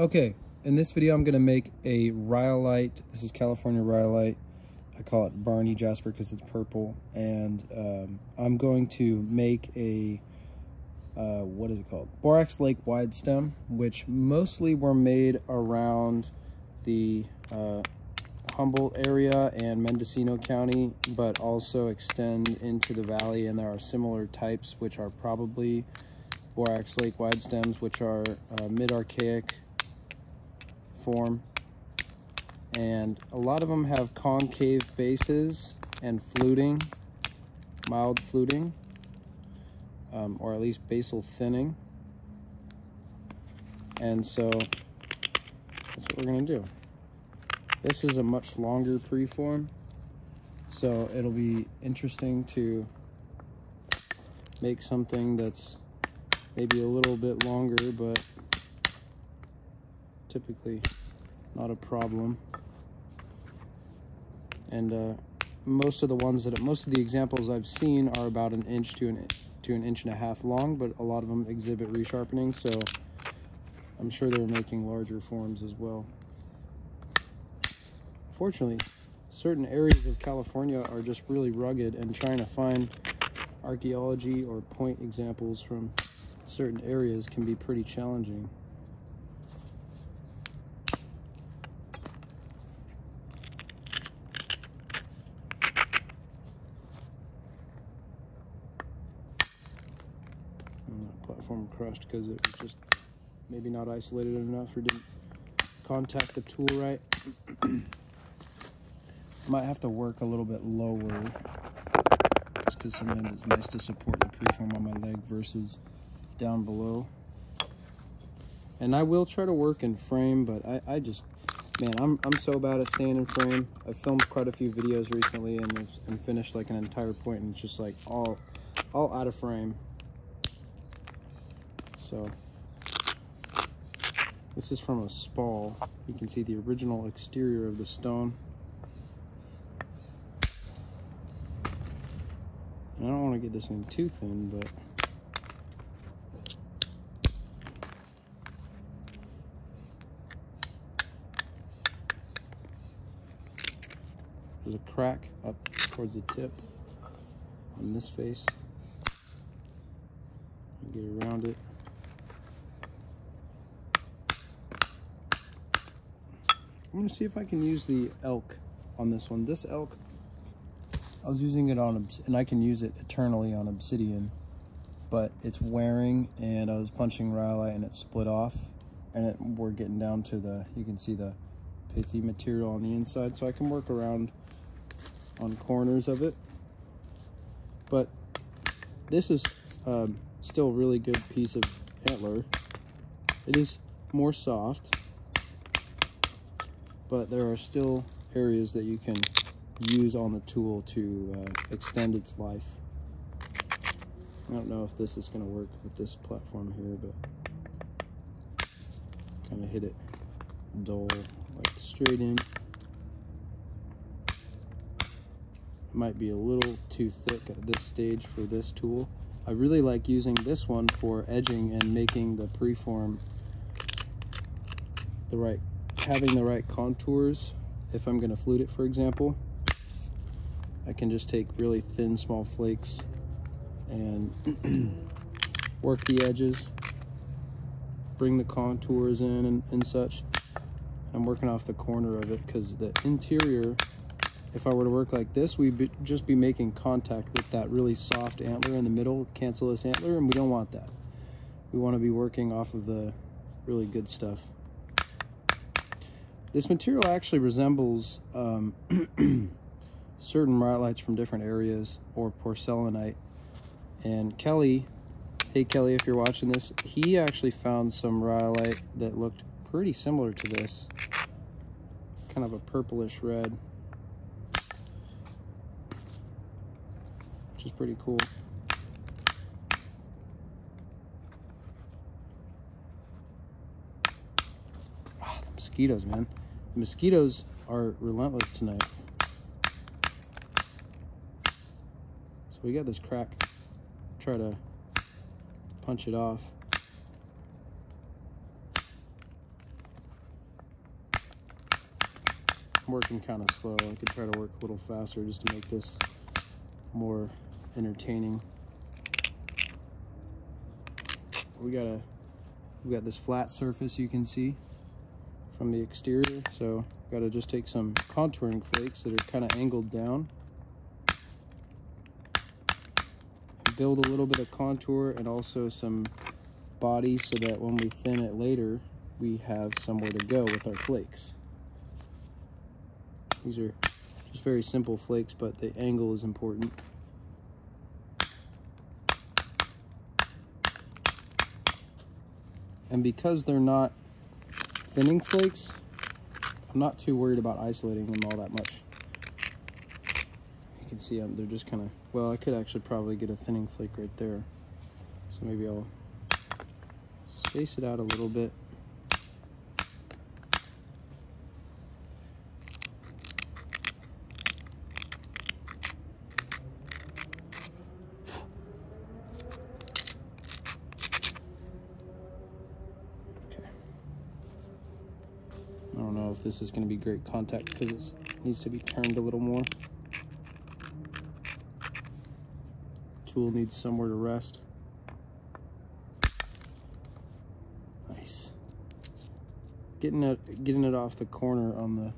Okay, in this video I'm going to make a rhyolite. This is California rhyolite. I call it Barney Jasper because it's purple. And um, I'm going to make a, uh, what is it called? Borax Lake wide stem, which mostly were made around the uh, Humboldt area and Mendocino County, but also extend into the valley. And there are similar types, which are probably Borax Lake wide stems, which are uh, mid-archaic form. And a lot of them have concave bases and fluting, mild fluting, um, or at least basal thinning. And so that's what we're gonna do. This is a much longer preform, so it'll be interesting to make something that's maybe a little bit longer, but typically not a problem. And uh, most of the ones that, most of the examples I've seen are about an inch to an, to an inch and a half long, but a lot of them exhibit resharpening, so I'm sure they're making larger forms as well. Fortunately, certain areas of California are just really rugged and trying to find archaeology or point examples from certain areas can be pretty challenging. platform crushed because it was just maybe not isolated enough or didn't contact the tool right. Might have to work a little bit lower just because sometimes it's nice to support the preform on my leg versus down below. And I will try to work in frame, but I, I just, man, I'm, I'm so bad at staying in frame. I filmed quite a few videos recently and, and finished like an entire point and it's just like all, all out of frame. So this is from a spall. You can see the original exterior of the stone. And I don't want to get this thing too thin, but There's a crack up towards the tip on this face. Get around it. I'm gonna see if I can use the elk on this one. This elk, I was using it on, and I can use it eternally on obsidian, but it's wearing and I was punching rhyolite and it split off and it, we're getting down to the, you can see the pithy material on the inside so I can work around on corners of it. But this is um, still a really good piece of antler. It is more soft, but there are still areas that you can use on the tool to uh, extend its life. I don't know if this is going to work with this platform here, but kind of hit it dull, like straight in. might be a little too thick at this stage for this tool. I really like using this one for edging and making the preform the right, having the right contours. If I'm gonna flute it, for example, I can just take really thin, small flakes and work the edges, bring the contours in and, and such. I'm working off the corner of it because the interior if I were to work like this, we'd be, just be making contact with that really soft antler in the middle, cancellous antler, and we don't want that. We want to be working off of the really good stuff. This material actually resembles um, certain rhyolites from different areas or porcelainite. And Kelly, hey Kelly, if you're watching this, he actually found some rhyolite that looked pretty similar to this. Kind of a purplish red. which is pretty cool. Oh, the mosquitoes, man mosquitoes are relentless tonight. So we got this crack. Try to punch it off. I'm working kind of slow. I could try to work a little faster just to make this more entertaining. We got a we got this flat surface you can see from the exterior. So got to just take some contouring flakes that are kind of angled down. Build a little bit of contour and also some body so that when we thin it later, we have somewhere to go with our flakes. These are just very simple flakes, but the angle is important. And because they're not thinning flakes, I'm not too worried about isolating them all that much. You can see um, they're just kind of, well, I could actually probably get a thinning flake right there. So maybe I'll space it out a little bit. if this is going to be great contact because it needs to be turned a little more. Tool needs somewhere to rest. Nice. Getting it getting it off the corner on the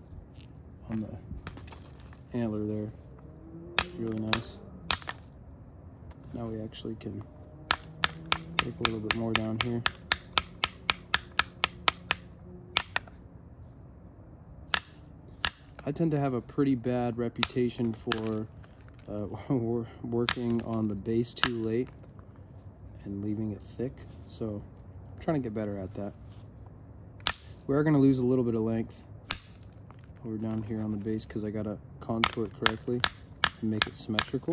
on the antler there. Really nice. Now we actually can take a little bit more down here. I tend to have a pretty bad reputation for uh, working on the base too late and leaving it thick. So I'm trying to get better at that. We are going to lose a little bit of length over down here on the base because I got to contour it correctly and make it symmetrical.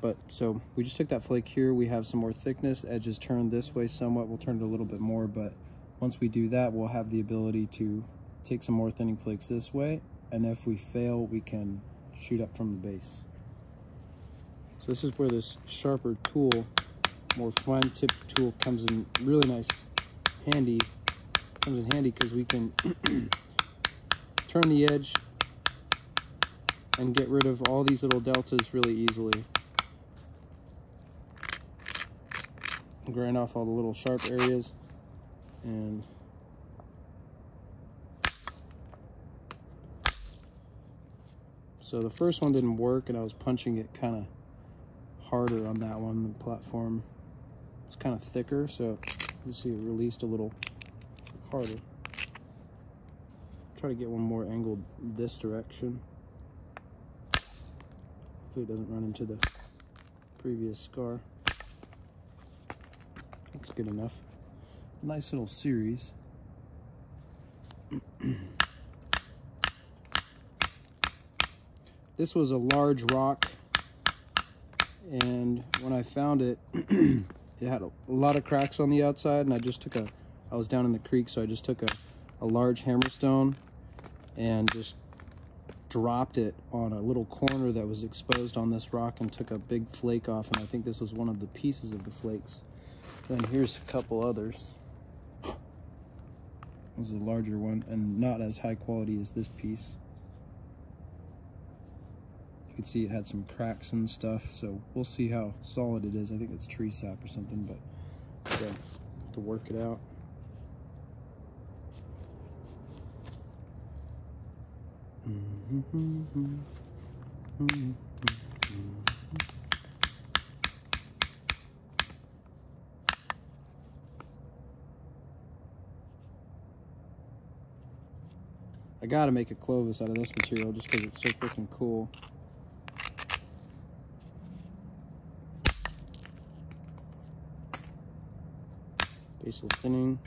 But so we just took that flake here. We have some more thickness. Edges turned this way somewhat. We'll turn it a little bit more, but once we do that, we'll have the ability to take some more thinning flakes this way. And if we fail, we can shoot up from the base. So this is where this sharper tool, more fine tipped tool comes in really nice handy. Comes in handy because we can turn the edge and get rid of all these little deltas really easily. Grind off all the little sharp areas and so the first one didn't work and I was punching it kind of harder on that one the platform. Was kind of thicker so you see it released a little harder. Try to get one more angled this direction. Hopefully it doesn't run into the previous scar. That's good enough nice little series. this was a large rock and when I found it it had a, lot of cracks on the outside and I just took a I was down in the creek so I just took a, a large hammerstone and just dropped it on a little corner that was exposed on this rock and took a big flake off and I think this was one of the pieces of the flakes then here's a couple others this is a larger one and not as high quality as this piece. You can see it had some cracks and stuff, so we'll see how solid it is. I think it's tree sap or something, but yeah, to work it out. Mm -hmm. Mm -hmm. I gotta make a Clovis out of this material just because it's so freaking cool. Basal thinning.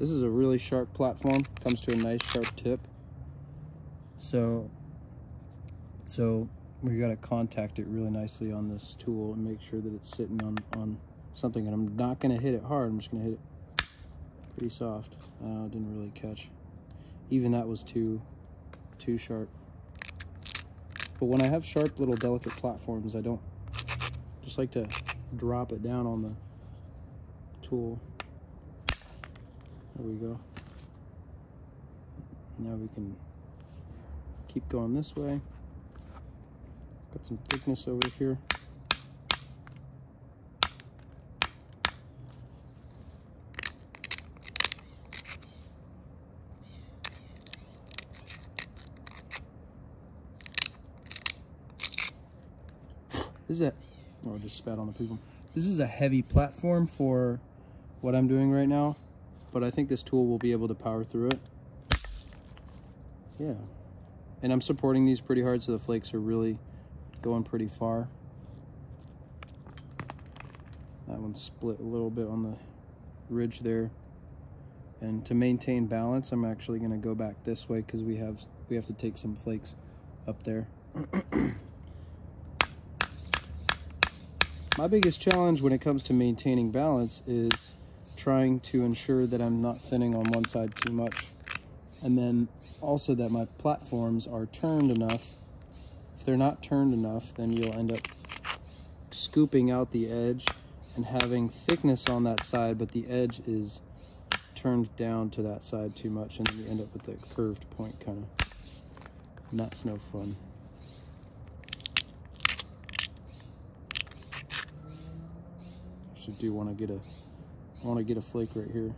This is a really sharp platform, comes to a nice sharp tip. So, so we got to contact it really nicely on this tool and make sure that it's sitting on, on something. And I'm not going to hit it hard. I'm just going to hit it pretty soft. Uh, didn't really catch. Even that was too, too sharp. But when I have sharp little delicate platforms, I don't just like to drop it down on the tool. There we go. Now we can keep going this way. Got some thickness over here. This is oh, I just spat on the people. This is a heavy platform for what I'm doing right now, but I think this tool will be able to power through it. Yeah. And I'm supporting these pretty hard so the flakes are really going pretty far. That one split a little bit on the ridge there. And to maintain balance, I'm actually gonna go back this way because we have we have to take some flakes up there. My biggest challenge when it comes to maintaining balance is trying to ensure that I'm not thinning on one side too much. And then also that my platforms are turned enough. If they're not turned enough, then you'll end up scooping out the edge and having thickness on that side, but the edge is turned down to that side too much, and you end up with a curved point kind of. And that's no fun. I should do want to get a want to get a flake right here.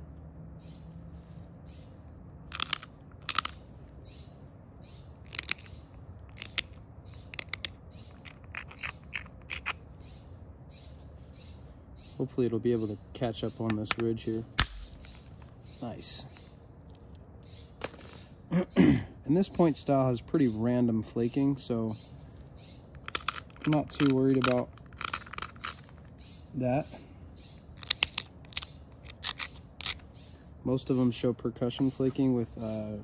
Hopefully it'll be able to catch up on this ridge here. Nice. and this point style has pretty random flaking, so I'm not too worried about that. Most of them show percussion flaking with, uh,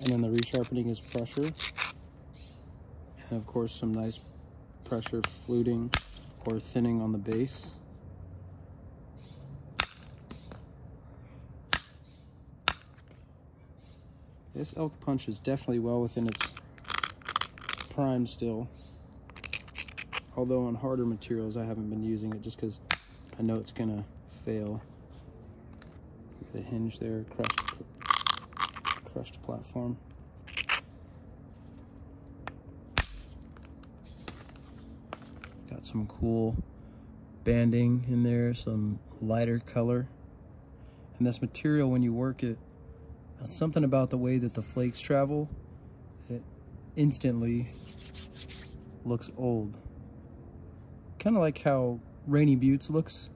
and then the resharpening is pressure. And of course some nice pressure fluting or thinning on the base. This elk punch is definitely well within its prime still. Although on harder materials I haven't been using it just because I know it's gonna fail the hinge there, crushed, crushed platform. Got some cool banding in there, some lighter color. And this material, when you work it, something about the way that the flakes travel, it instantly looks old. Kind of like how Rainy Buttes looks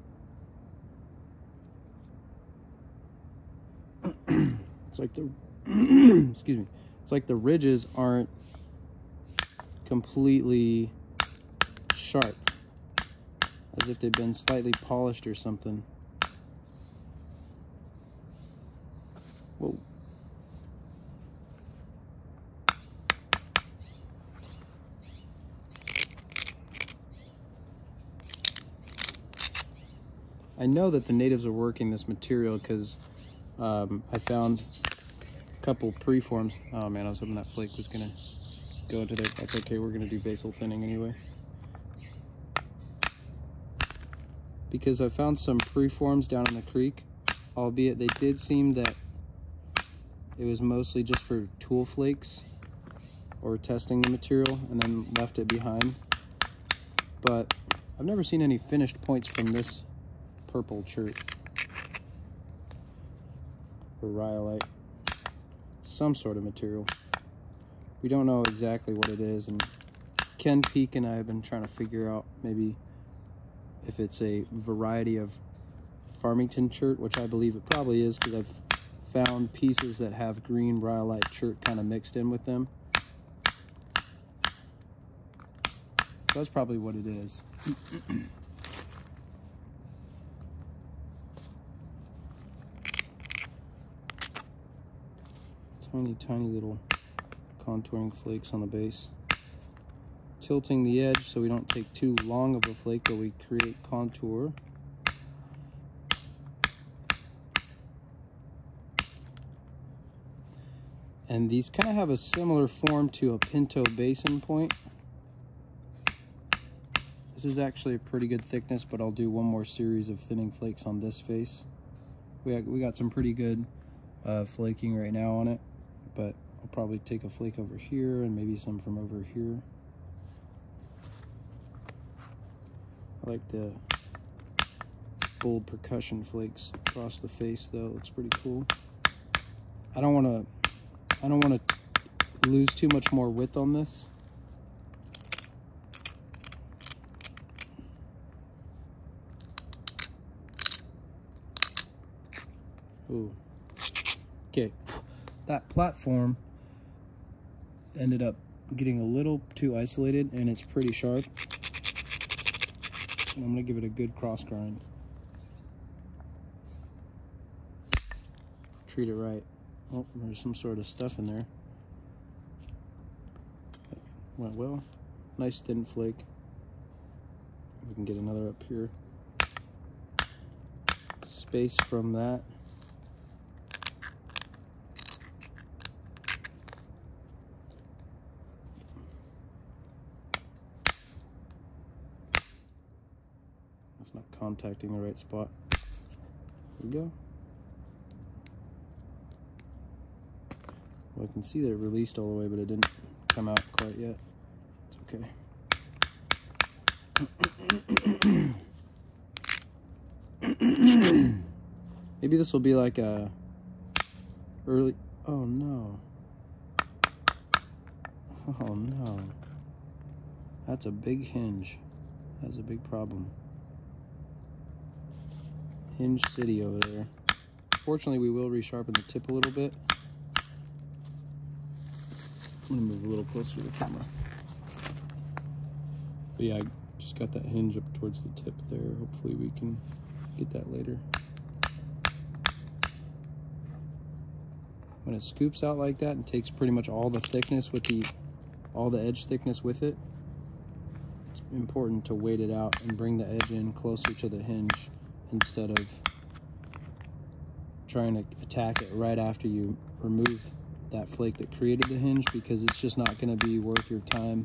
It's like the, excuse me, it's like the ridges aren't completely sharp, as if they've been slightly polished or something. Whoa. I know that the natives are working this material because um, I found a couple preforms. Oh man, I was hoping that flake was gonna go into there. That's okay, we're gonna do basal thinning anyway. Because I found some preforms down in the creek, albeit they did seem that it was mostly just for tool flakes or testing the material and then left it behind. But I've never seen any finished points from this purple chert or rhyolite, some sort of material. We don't know exactly what it is, and Ken Peak and I have been trying to figure out maybe if it's a variety of Farmington chert, which I believe it probably is because I've found pieces that have green rhyolite chert kind of mixed in with them. That's probably what it is. tiny, tiny little contouring flakes on the base. Tilting the edge so we don't take too long of a flake, but we create contour. And these kind of have a similar form to a pinto basin point. This is actually a pretty good thickness, but I'll do one more series of thinning flakes on this face. We, we got some pretty good uh, flaking right now on it, but I'll probably take a flake over here and maybe some from over here. I like the bold percussion flakes across the face though. It looks pretty cool. I don't want to I don't want to lose too much more width on this. Ooh. Okay. That platform ended up getting a little too isolated and it's pretty sharp. I'm gonna give it a good cross grind. Treat it right. Oh, there's some sort of stuff in there. Went well. Nice thin flake. We can get another up here. Space from that. It's not contacting the right spot. There we go. Well, I can see that it released all the way, but it didn't come out quite yet. It's okay. Maybe this will be like a early, oh no. Oh no. That's a big hinge. That's a big problem. Hinge City over there. Fortunately, we will resharpen the tip a little bit. I'm gonna move a little closer to the camera. But yeah, I just got that hinge up towards the tip there. Hopefully we can get that later. When it scoops out like that and takes pretty much all the thickness with the, all the edge thickness with it, it's important to wait it out and bring the edge in closer to the hinge instead of trying to attack it right after you remove that flake that created the hinge because it's just not going to be worth your time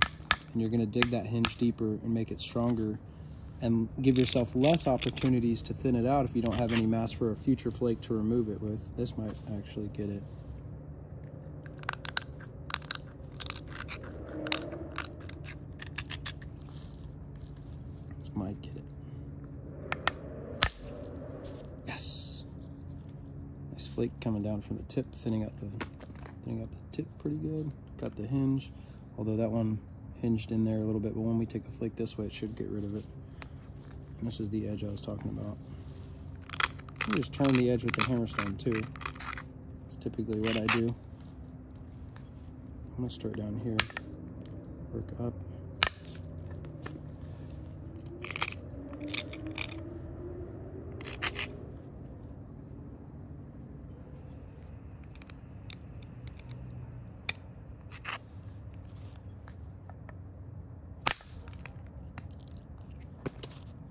and you're going to dig that hinge deeper and make it stronger and give yourself less opportunities to thin it out if you don't have any mass for a future flake to remove it with. This might actually get it. This might get it. Yes. Nice flake coming down from the tip, thinning out the got the tip pretty good. Got the hinge, although that one hinged in there a little bit, but when we take a flake this way, it should get rid of it. And this is the edge I was talking about. I just turn the edge with the hammerstone too. It's typically what I do. I'm gonna start down here, work up.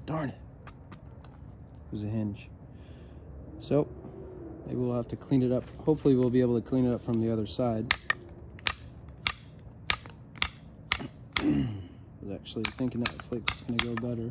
Darn it. It was a hinge. So, maybe we'll have to clean it up. Hopefully we'll be able to clean it up from the other side. I was actually thinking that flake was to go better.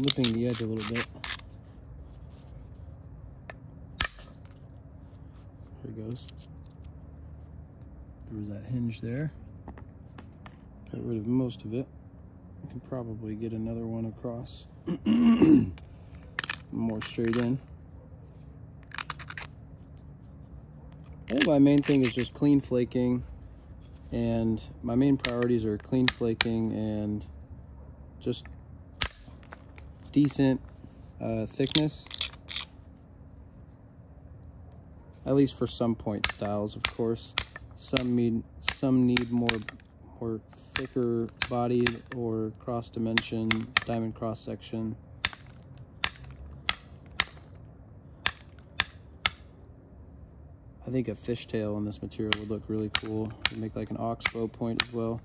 lipping the edge a little bit. There it goes. There was that hinge there. Got rid of most of it. I can probably get another one across. More straight in. My main thing is just clean flaking and my main priorities are clean flaking and just decent uh, thickness. at least for some point styles, of course. Some need some need more more thicker body or cross dimension, diamond cross section. I think a fishtail on this material would look really cool. make like an oxbow point as well.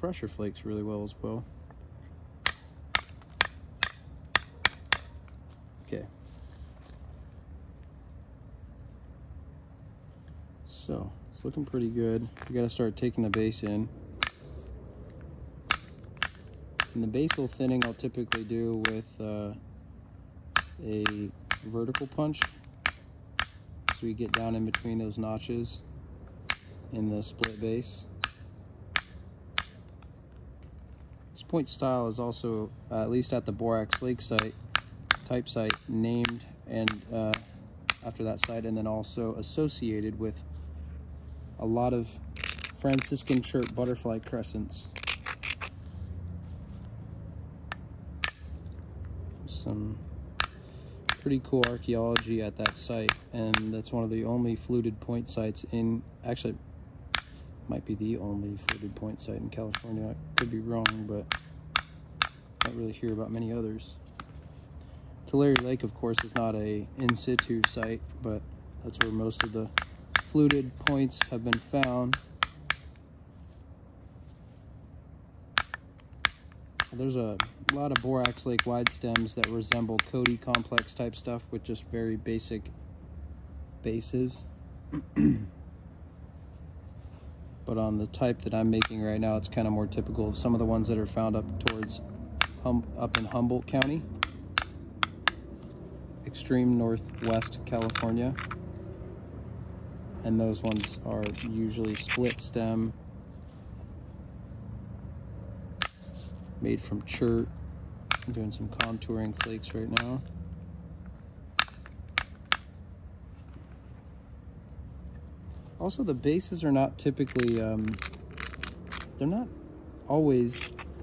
Pressure flakes really well as well. Okay. So, it's looking pretty good. We gotta start taking the base in. And the basal thinning I'll typically do with uh, a vertical punch. So we get down in between those notches in the split base. This point style is also, uh, at least at the Borax Lake site, type site, named and uh, after that site, and then also associated with a lot of Franciscan chert butterfly crescents. Some pretty cool archaeology at that site, and that's one of the only fluted point sites in, actually, might be the only fluted point site in California. I could be wrong, but I don't really hear about many others. Tulare Lake, of course, is not a in situ site, but that's where most of the fluted points have been found. There's a lot of borax lake wide stems that resemble Cody complex type stuff with just very basic bases. but on the type that I'm making right now, it's kind of more typical of some of the ones that are found up towards hum up in Humboldt County, extreme northwest California. And those ones are usually split stem, made from chert. I'm doing some contouring flakes right now. Also, the bases are not typically, um, they're not always,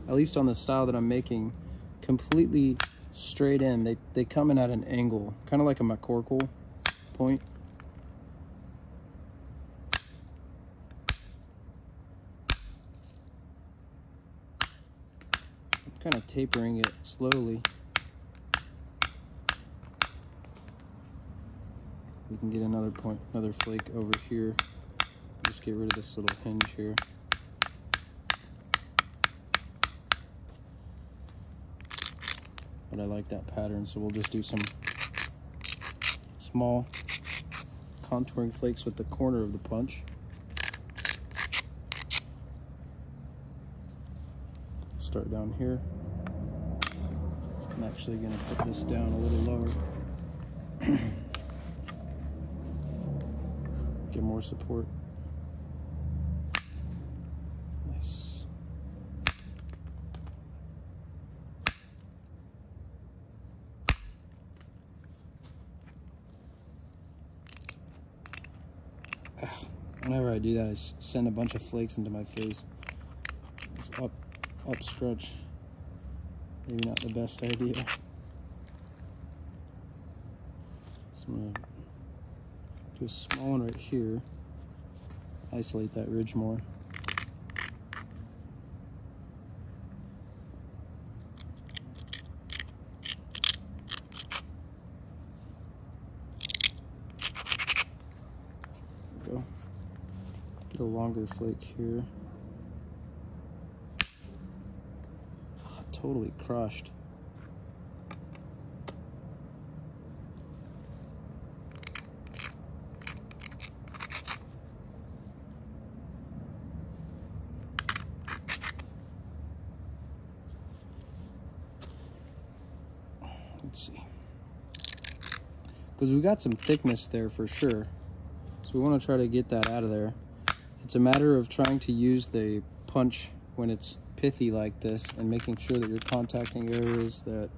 at least on the style that I'm making, completely straight in. They, they come in at an angle, kind of like a McCorkle point. I'm kind of tapering it slowly. We can get another point, another flake over here. Just get rid of this little hinge here. But I like that pattern, so we'll just do some small contouring flakes with the corner of the punch. Start down here. I'm actually gonna put this down a little lower. get more support. Nice. Whenever I do that, I send a bunch of flakes into my face. It's up, up stretch. Maybe not the best idea. So A small one right here. Isolate that ridge more. go. Get a longer flake here. Oh, totally crushed. Let's see. Because we got some thickness there for sure. So we want to try to get that out of there. It's a matter of trying to use the punch when it's pithy like this and making sure that you're contacting areas that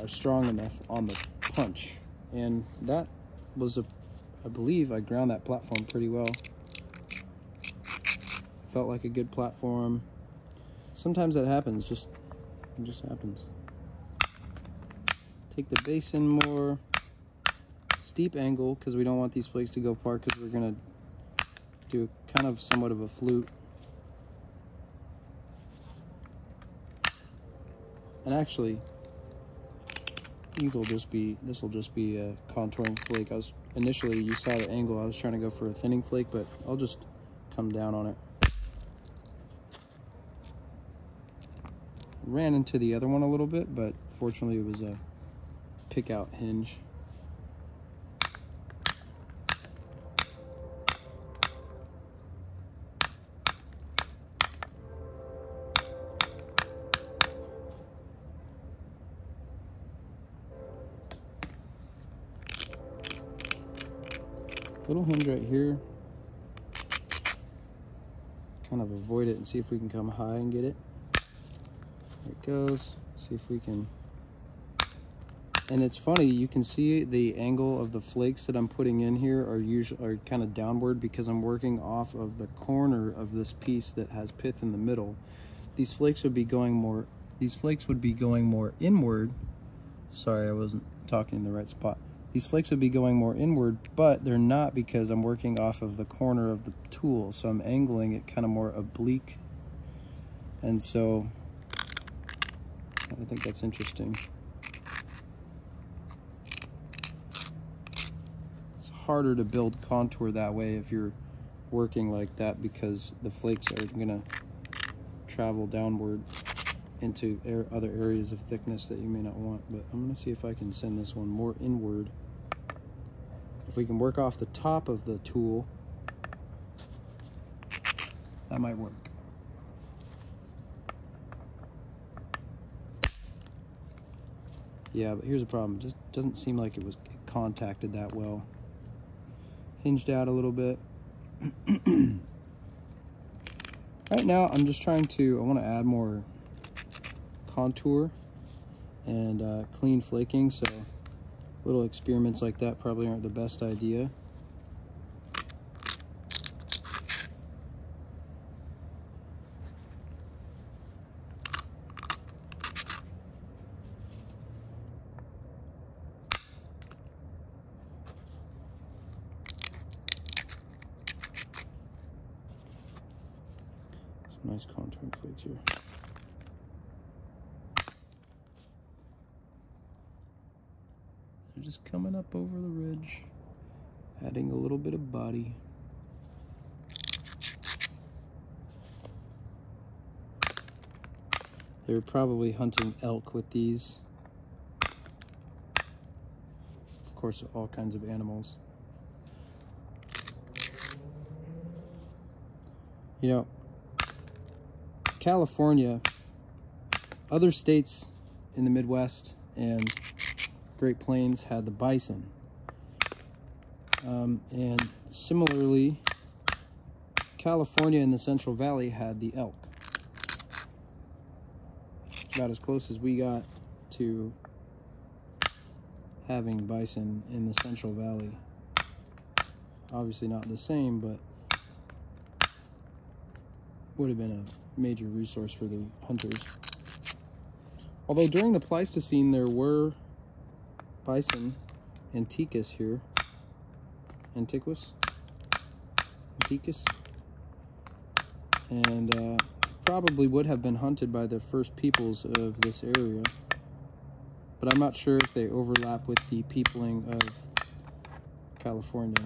are strong enough on the punch. And that was a, I believe I ground that platform pretty well. Felt like a good platform. Sometimes that happens, just, it just happens. take the base in more. Steep angle, because we don't want these flakes to go apart, because we're going to do kind of somewhat of a flute. And actually, these will just be, this will just be a contouring flake. I was, initially, you saw the angle, I was trying to go for a thinning flake, but I'll just come down on it. Ran into the other one a little bit, but fortunately it was a pick out hinge. Little hinge right here. Kind of avoid it and see if we can come high and get it. There it goes. See if we can. And it's funny, you can see the angle of the flakes that I'm putting in here are usually are kind of downward because I'm working off of the corner of this piece that has pith in the middle. These flakes would be going more, these flakes would be going more inward. Sorry, I wasn't talking in the right spot these flakes would be going more inward, but they're not because I'm working off of the corner of the tool. So I'm angling it kind of more oblique. And so I think that's interesting. It's harder to build contour that way if you're working like that because the flakes are gonna travel downward into air, other areas of thickness that you may not want. But I'm gonna see if I can send this one more inward. If we can work off the top of the tool, that might work. Yeah, but here's the problem. It just doesn't seem like it was contacted that well. Hinged out a little bit. right now, I'm just trying to, I want to add more contour and uh, clean flaking. So little experiments like that probably aren't the best idea. Some nice contouring plates here. They're just coming up over the ridge, adding a little bit of body. They were probably hunting elk with these. Of course, all kinds of animals. You know, California, other states in the Midwest and Great Plains had the bison. Um, and similarly, California in the Central Valley had the elk. It's about as close as we got to having bison in the Central Valley. Obviously not the same, but would have been a major resource for the hunters. Although during the Pleistocene there were bison antiquus here. Antiquus? Antiquus? And uh, probably would have been hunted by the first peoples of this area. But I'm not sure if they overlap with the peopling of California.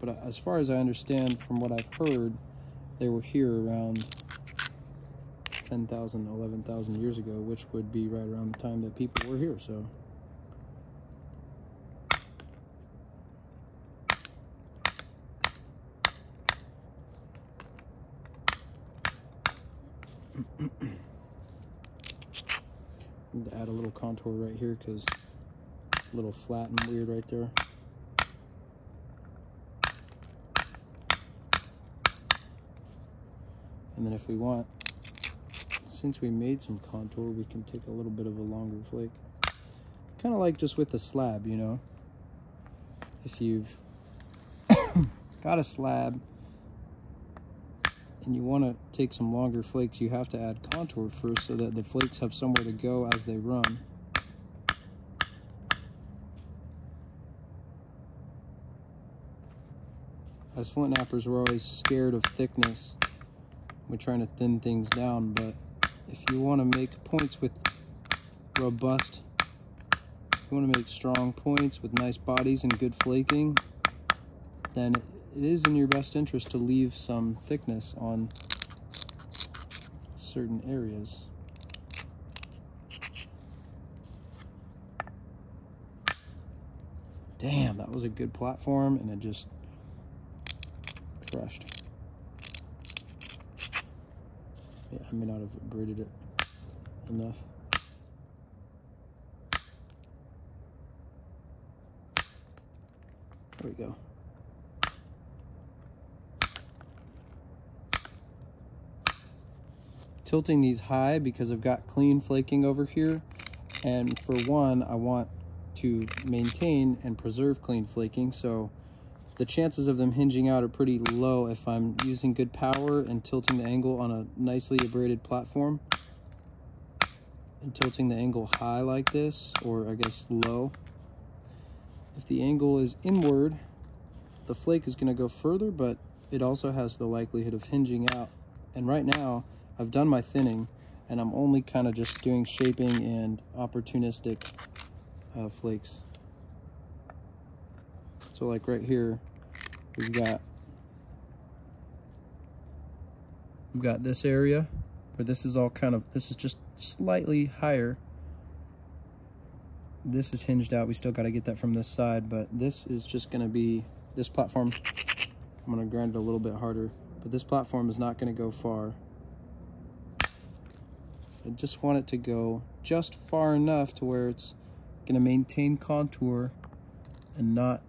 But as far as I understand from what I've heard, they were here around 10,000, 11,000 years ago, which would be right around the time that people were here. So. add a little contour right here because a little flat and weird right there. And then if we want, since we made some contour, we can take a little bit of a longer flake. Kind of like just with the slab, you know. If you've got a slab and you want to take some longer flakes, you have to add contour first so that the flakes have somewhere to go as they run. As flint knappers, we're always scared of thickness. We're trying to thin things down, but if you want to make points with robust, you want to make strong points with nice bodies and good flaking, then it is in your best interest to leave some thickness on certain areas. Damn, that was a good platform and it just crushed. Yeah, I may not have abraded it enough. There we go. Tilting these high because I've got clean flaking over here. And for one, I want to maintain and preserve clean flaking. So the chances of them hinging out are pretty low if I'm using good power and tilting the angle on a nicely abraded platform. And tilting the angle high like this, or I guess low. If the angle is inward, the flake is gonna go further, but it also has the likelihood of hinging out. And right now, I've done my thinning, and I'm only kind of just doing shaping and opportunistic uh, flakes. So like right here, we've got we've got this area where this is all kind of this is just slightly higher. This is hinged out. We still got to get that from this side, but this is just going to be this platform. I'm going to grind it a little bit harder, but this platform is not going to go far. I just want it to go just far enough to where it's going to maintain contour and not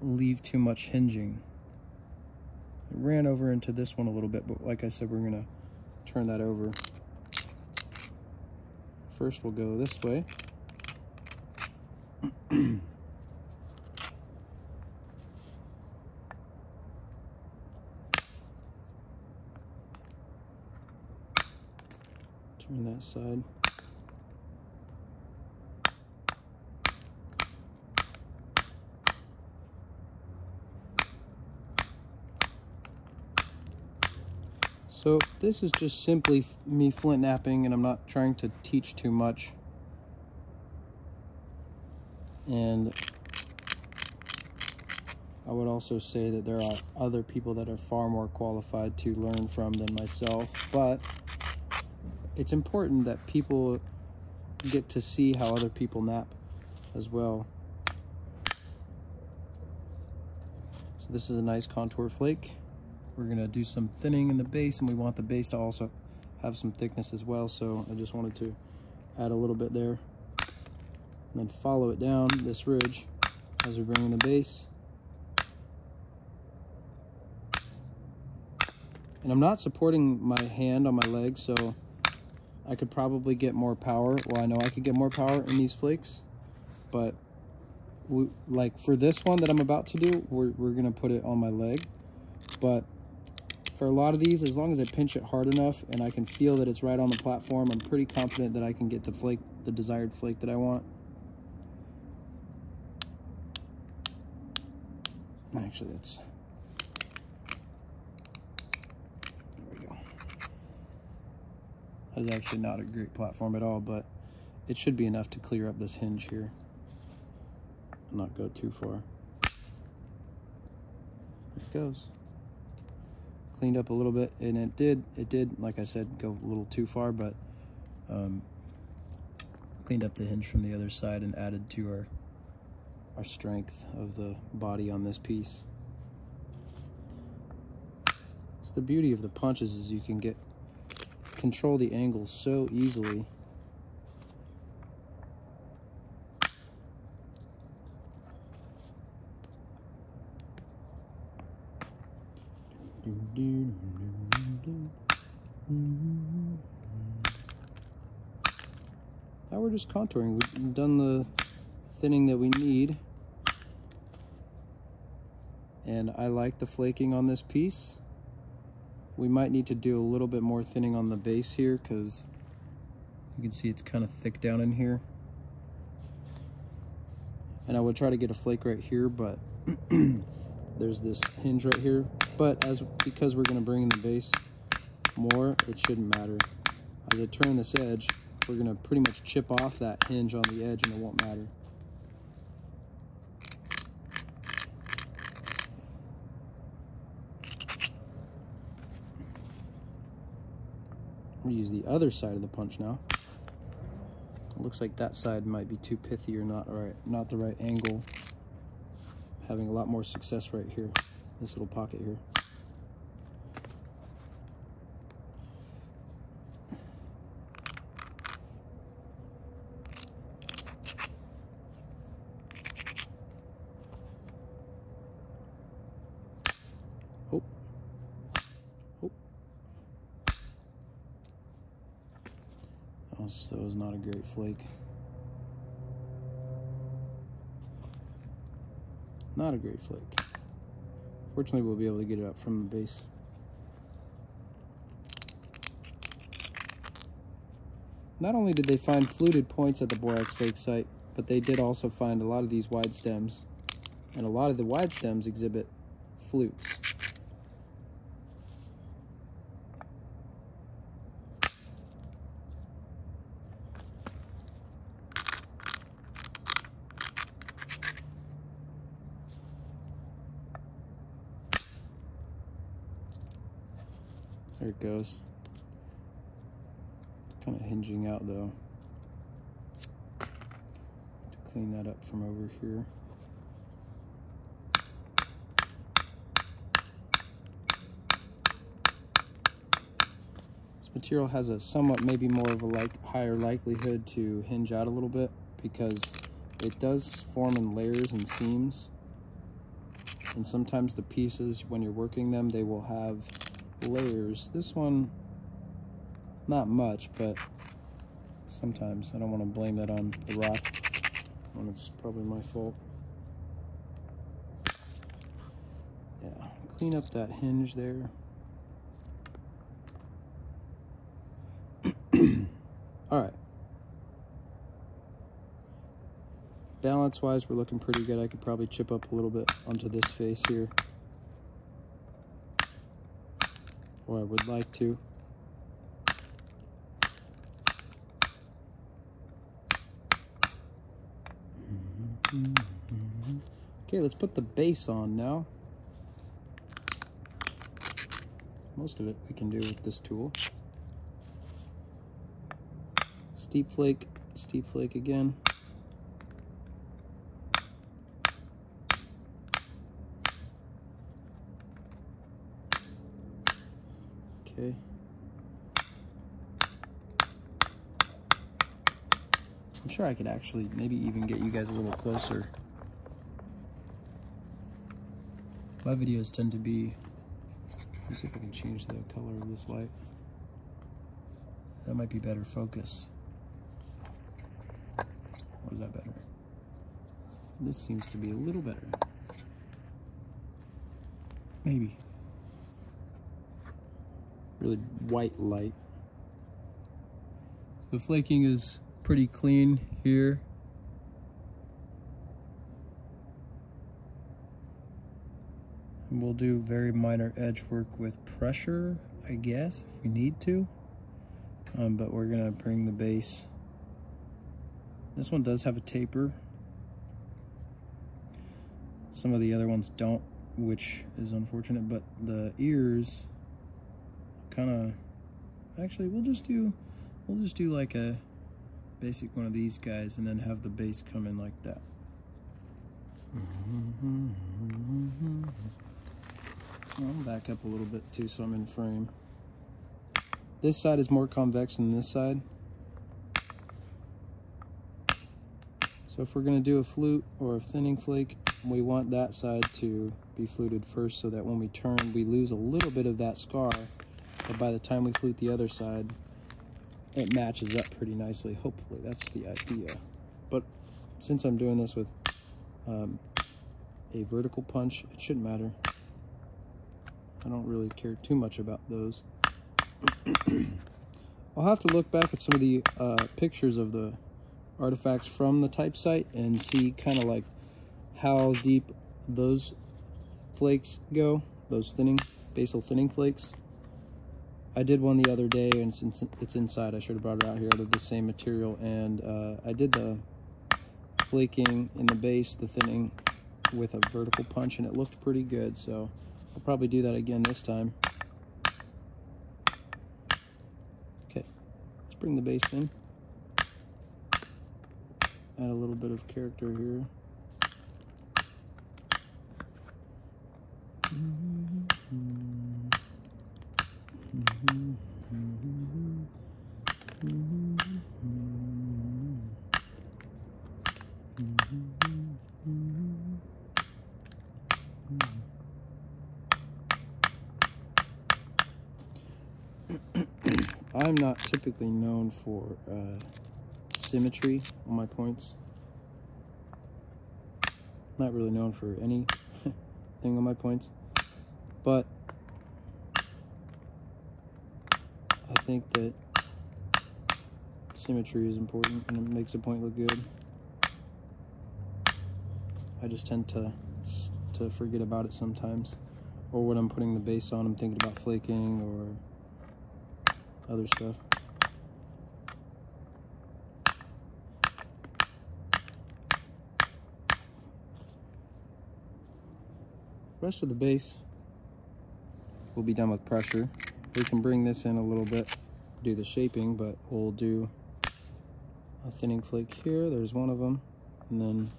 leave too much hinging. It ran over into this one a little bit, but like I said, we're to turn that over. First we'll go this way. turn that side. So this is just simply me flint knapping and I'm not trying to teach too much. And I would also say that there are other people that are far more qualified to learn from than myself, but it's important that people get to see how other people knap as well. So this is a nice contour flake. We're gonna do some thinning in the base and we want the base to also have some thickness as well. So I just wanted to add a little bit there and then follow it down this ridge as we bring in the base. And I'm not supporting my hand on my leg, so I could probably get more power. Well, I know I could get more power in these flakes, but we, like for this one that I'm about to do, we're, we're gonna put it on my leg. But for a lot of these, as long as I pinch it hard enough and I can feel that it's right on the platform, I'm pretty confident that I can get the flake, the desired flake that I want. Actually, that's, there we go. That is actually not a great platform at all, but it should be enough to clear up this hinge here. Not go too far. There it goes cleaned up a little bit and it did it did like I said go a little too far but um, cleaned up the hinge from the other side and added to our our strength of the body on this piece. It's the beauty of the punches is you can get control the angle so easily Now we're just contouring. We've done the thinning that we need. And I like the flaking on this piece. We might need to do a little bit more thinning on the base here because you can see it's kind of thick down in here. And I would try to get a flake right here, but there's this hinge right here. But as because we're gonna bring in the base more, it shouldn't matter. As I turn this edge, we're gonna pretty much chip off that hinge on the edge and it won't matter. I'm use the other side of the punch now. It looks like that side might be too pithy or not right, not the right angle. Having a lot more success right here, this little pocket here. so it was not a great flake. Not a great flake. Fortunately, we'll be able to get it up from the base. Not only did they find fluted points at the Borax Lake site, but they did also find a lot of these wide stems. And a lot of the wide stems exhibit flutes. There it goes. Kind of hinging out though. To clean that up from over here. This material has a somewhat maybe more of a like higher likelihood to hinge out a little bit because it does form in layers and seams and sometimes the pieces when you're working them they will have layers. This one, not much, but sometimes I don't want to blame that on the rock when it's probably my fault. Yeah, clean up that hinge there. All right. Balance wise, we're looking pretty good. I could probably chip up a little bit onto this face here. Or I would like to. Okay, let's put the base on now. Most of it we can do with this tool. Steep flake, steep flake again. Okay. I'm sure I could actually maybe even get you guys a little closer. My videos tend to be, let me see if I can change the color of this light. That might be better focus. Or is that better? This seems to be a little better. Maybe really white light. The flaking is pretty clean here. And we'll do very minor edge work with pressure, I guess, if we need to. Um, but we're gonna bring the base. This one does have a taper. Some of the other ones don't, which is unfortunate, but the ears kind of actually we'll just do we'll just do like a basic one of these guys and then have the base come in like that. I'll back up a little bit too so I'm in frame. This side is more convex than this side. So if we're going to do a flute or a thinning flake we want that side to be fluted first so that when we turn we lose a little bit of that scar but by the time we flute the other side, it matches up pretty nicely. Hopefully, that's the idea. But since I'm doing this with um, a vertical punch, it shouldn't matter. I don't really care too much about those. I'll have to look back at some of the uh, pictures of the artifacts from the type site and see kind of like how deep those flakes go, those thinning, basal thinning flakes. I did one the other day, and since it's inside, I should have brought it out here out of the same material. And uh, I did the flaking in the base, the thinning, with a vertical punch, and it looked pretty good. So I'll probably do that again this time. Okay, let's bring the base in. Add a little bit of character here. I'm not typically known for uh, symmetry on my points. Not really known for any thing on my points, but I think that symmetry is important and it makes a point look good. I just tend to to forget about it sometimes, or when I'm putting the base on, I'm thinking about flaking or other stuff. Rest of the base will be done with pressure. We can bring this in a little bit, do the shaping, but we'll do a thinning flake here. There's one of them, and then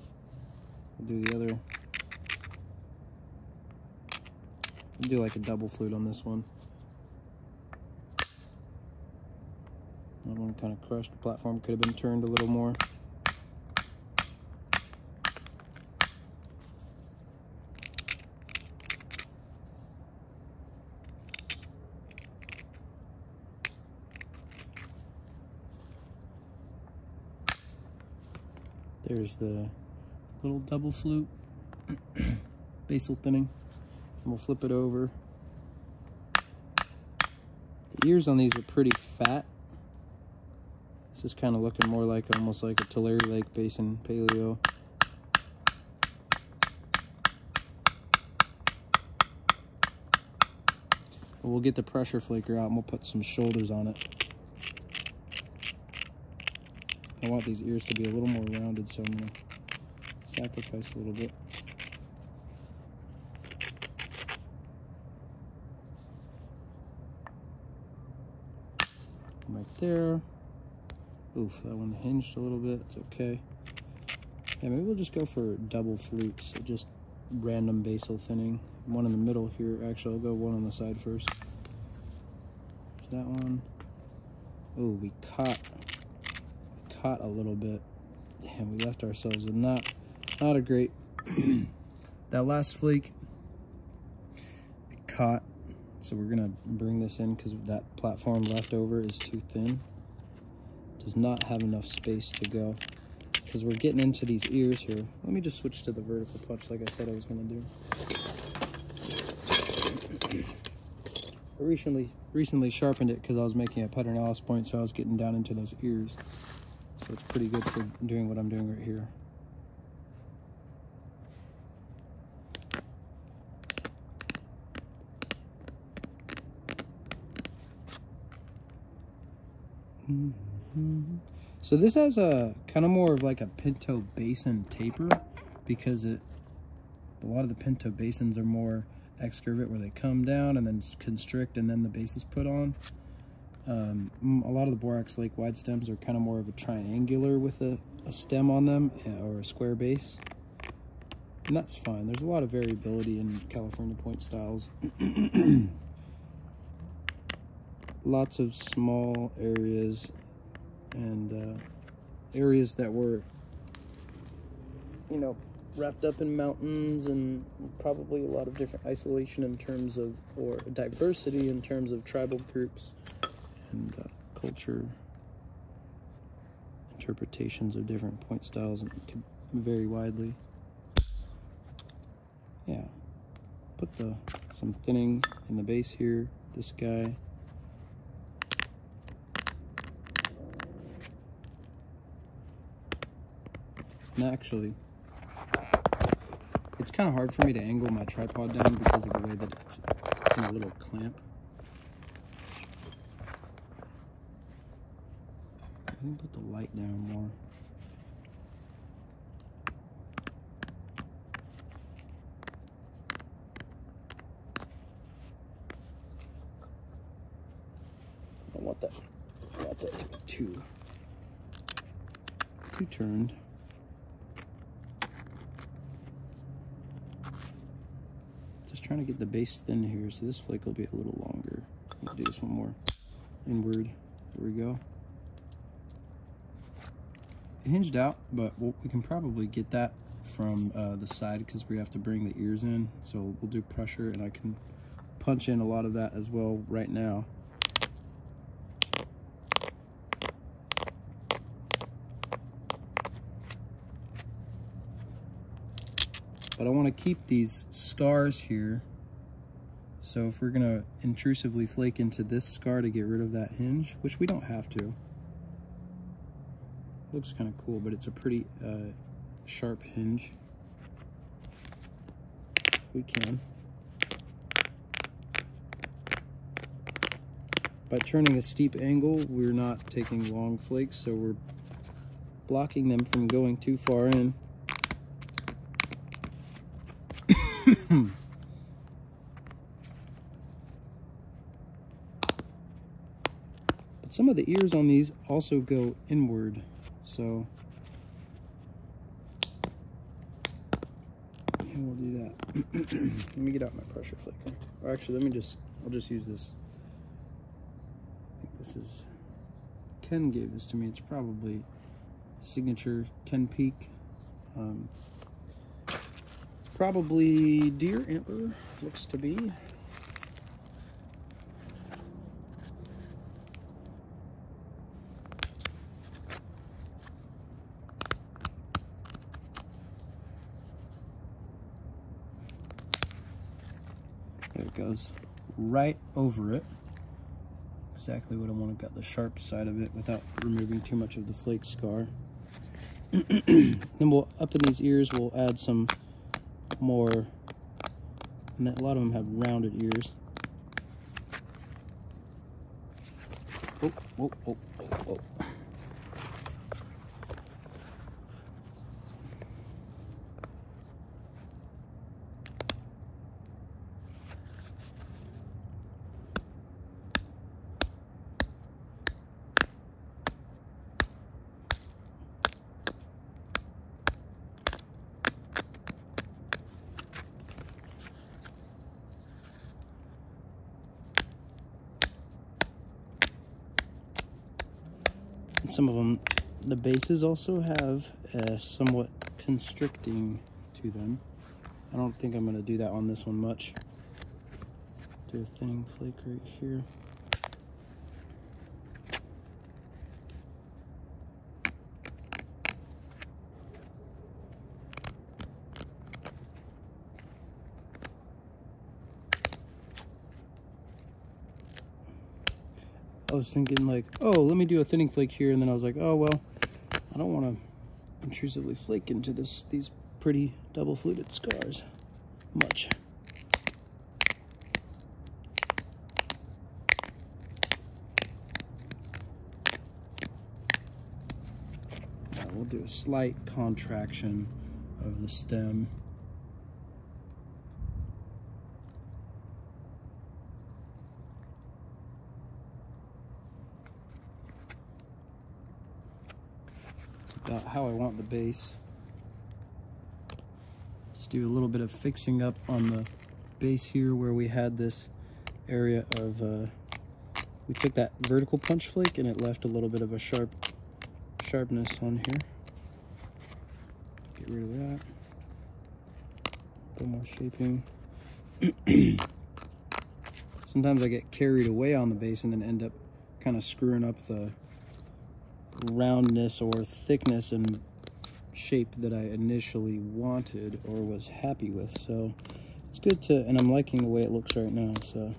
we'll do the other. We'll do like a double flute on this one. Kind of crushed. The platform could have been turned a little more. There's the little double flute, basal thinning. And we'll flip it over. The ears on these are pretty fat. This is kind of looking more like almost like a Tulare Lake Basin Paleo. we'll get the pressure flaker out and we'll put some shoulders on it. I want these ears to be a little more rounded, so I'm going to sacrifice a little bit. Right there. Oof, that one hinged a little bit. It's okay. Yeah, maybe we'll just go for double flutes. So just random basal thinning. One in the middle here. Actually, I'll go one on the side first. There's that one. Oh, we caught caught a little bit. Damn, we left ourselves with not, not a great, that last flake, it caught. So we're gonna bring this in because that platform left over is too thin. Does not have enough space to go because we're getting into these ears here. Let me just switch to the vertical punch like I said I was gonna do. I recently recently sharpened it because I was making a pedernales point, so I was getting down into those ears. So it's pretty good for doing what I'm doing right here. So this has a kind of more of like a pinto basin taper because it a lot of the pinto basins are more excurvate where they come down and then constrict and then the base is put on. Um, a lot of the Borax Lake wide stems are kind of more of a triangular with a, a stem on them eh, or a square base. And that's fine. There's a lot of variability in California point styles. Lots of small areas and uh, areas that were, you know, wrapped up in mountains and probably a lot of different isolation in terms of, or diversity in terms of tribal groups and uh, culture interpretations of different point styles and can vary widely. Yeah, put the some thinning in the base here. This guy. Actually, It's kind of hard for me to angle my tripod down because of the way that it's in a little clamp. I can put the light down more. I want that. I want that to be too, too turned. Just trying to get the base thin here, so this flake will be a little longer. Do this one more inward. There we go. It hinged out, but we'll, we can probably get that from uh, the side because we have to bring the ears in. So we'll do pressure and I can punch in a lot of that as well right now. But I want to keep these scars here. So if we're going to intrusively flake into this scar to get rid of that hinge, which we don't have to. Looks kind of cool, but it's a pretty uh, sharp hinge. We can. By turning a steep angle, we're not taking long flakes, so we're blocking them from going too far in. Some of the ears on these also go inward, so we'll do that. let me get out my pressure flaker. Or actually, let me just, I'll just use this. I think this is, Ken gave this to me. It's probably signature Ken Peak. Um, it's probably deer antler, looks to be. Goes, right over it. Exactly what I want to get the sharp side of it without removing too much of the flake scar. then we'll, up in these ears, we'll add some more, and a lot of them have rounded ears. Oh, oh, oh, oh, oh. Some of them, the bases also have a somewhat constricting to them. I don't think I'm going to do that on this one much. Do a thinning flake right here. Was thinking like, oh, let me do a thinning flake here. And then I was like, oh, well, I don't want to intrusively flake into this these pretty double fluted scars much. Now we'll do a slight contraction of the stem. About how I want the base. Just do a little bit of fixing up on the base here where we had this area of, uh, we took that vertical punch flake and it left a little bit of a sharp sharpness on here. Get rid of that. A little more shaping. Sometimes I get carried away on the base and then end up kind of screwing up the roundness or thickness and shape that I initially wanted or was happy with. So it's good to, and I'm liking the way it looks right now. So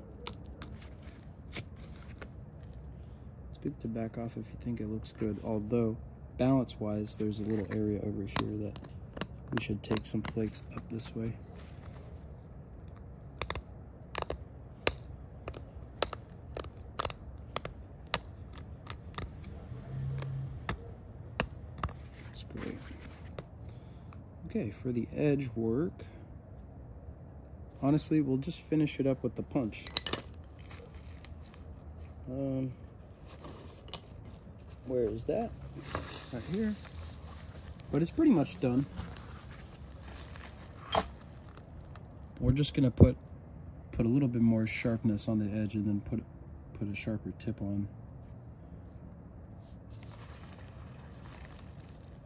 it's good to back off if you think it looks good. Although balance wise, there's a little area over here that we should take some flakes up this way. That's great. Okay, for the edge work, honestly, we'll just finish it up with the punch. Um, where is that? Right here. But it's pretty much done. We're just gonna put put a little bit more sharpness on the edge and then put put a sharper tip on.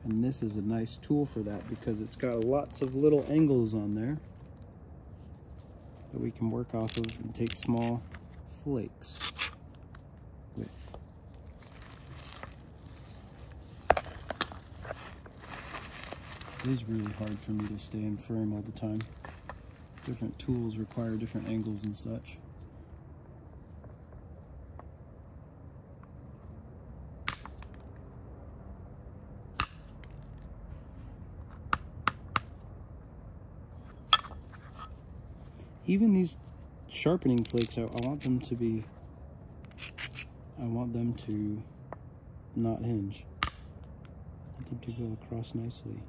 And this is a nice tool for that because it's got lots of little angles on there that we can work off of and take small flakes with. It is really hard for me to stay in frame all the time. Different tools require different angles and such. Even these sharpening flakes, I, I want them to be, I want them to not hinge. I want them to go across nicely.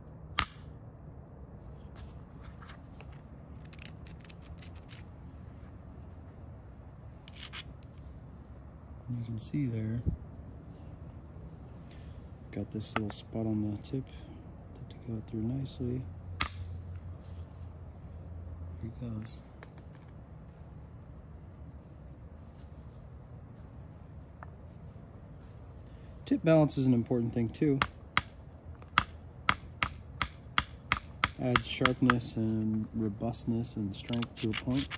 you can see there, got this little spot on the tip to go through nicely. Here he goes. Tip balance is an important thing too. Adds sharpness and robustness and strength to a point.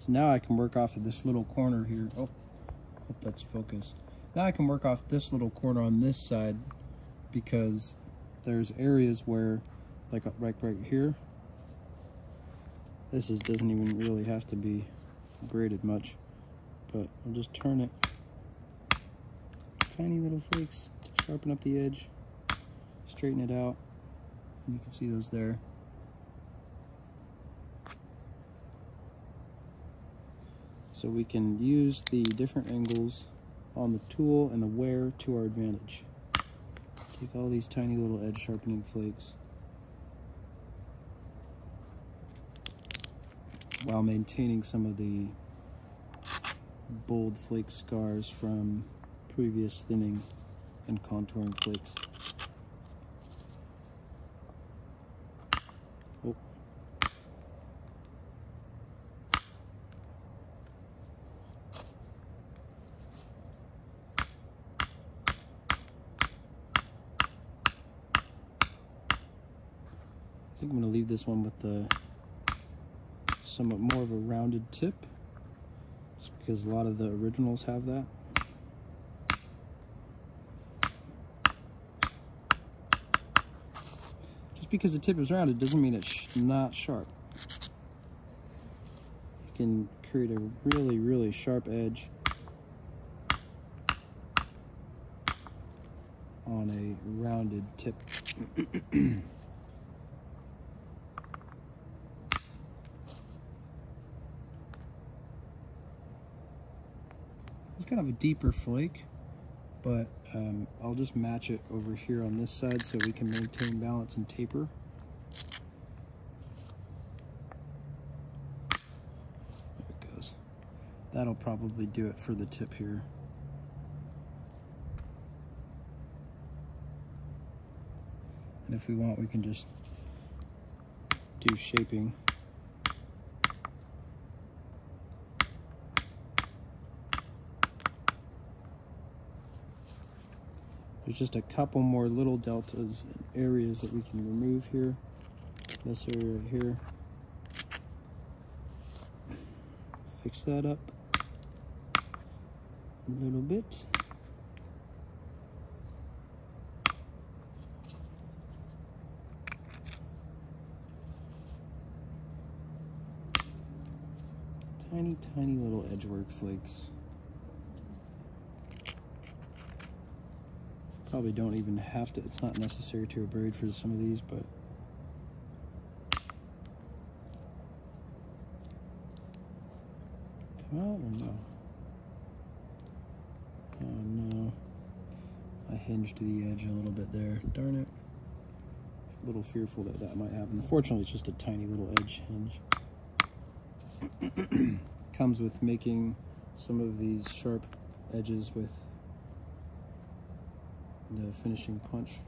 So now I can work off of this little corner here. Oh, hope that's focused. Now I can work off this little corner on this side because there's areas where, like uh, right right here, this is, doesn't even really have to be braided much, but I'll just turn it. Tiny little flakes to sharpen up the edge, straighten it out. You can see those there. So we can use the different angles on the tool and the wear to our advantage. Take all these tiny little edge sharpening flakes while maintaining some of the bold flake scars from previous thinning and contouring flakes. Leave this one with the somewhat more of a rounded tip just because a lot of the originals have that. Just because the tip is rounded doesn't mean it's not sharp. You can create a really, really sharp edge on a rounded tip. It's kind of a deeper flake, but um, I'll just match it over here on this side so we can maintain balance and taper. There it goes. That'll probably do it for the tip here. And if we want, we can just do shaping. There's just a couple more little deltas and areas that we can remove here. This area right here. Fix that up a little bit. Tiny, tiny little edgework flakes. Probably don't even have to, it's not necessary to abrade for some of these, but come out or no? Oh no. I hinged the edge a little bit there. Darn it. A little fearful that that might happen. Fortunately, it's just a tiny little edge hinge. Comes with making some of these sharp edges with the finishing punch.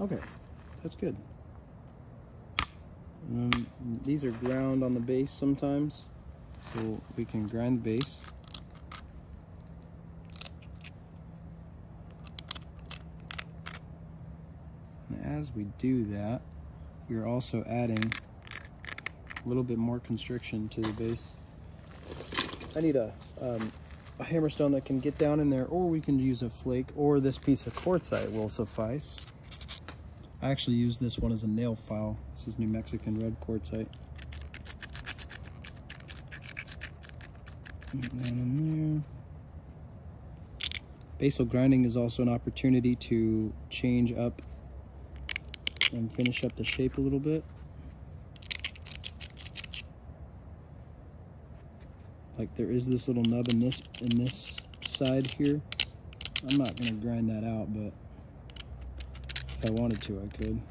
Okay, that's good. Um, these are ground on the base sometimes, so we can grind the base. And as we do that, we're also adding a little bit more constriction to the base. I need a, um, a hammerstone that can get down in there, or we can use a flake, or this piece of quartzite will suffice. I actually use this one as a nail file. This is New Mexican red quartzite. Down in there. Basal grinding is also an opportunity to change up and finish up the shape a little bit. Like there is this little nub in this in this side here. I'm not gonna grind that out, but if I wanted to, I could.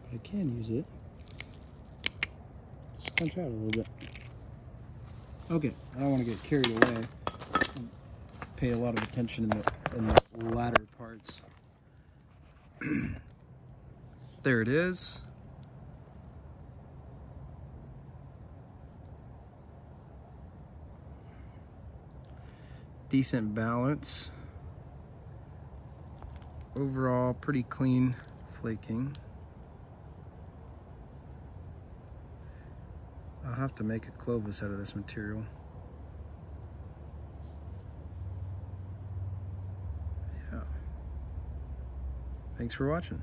But I can use it. Just punch out a little bit. Okay, I don't want to get carried away. Pay a lot of attention in the, in the latter parts. there it is. decent balance. Overall, pretty clean flaking. I'll have to make a Clovis out of this material. Yeah. Thanks for watching.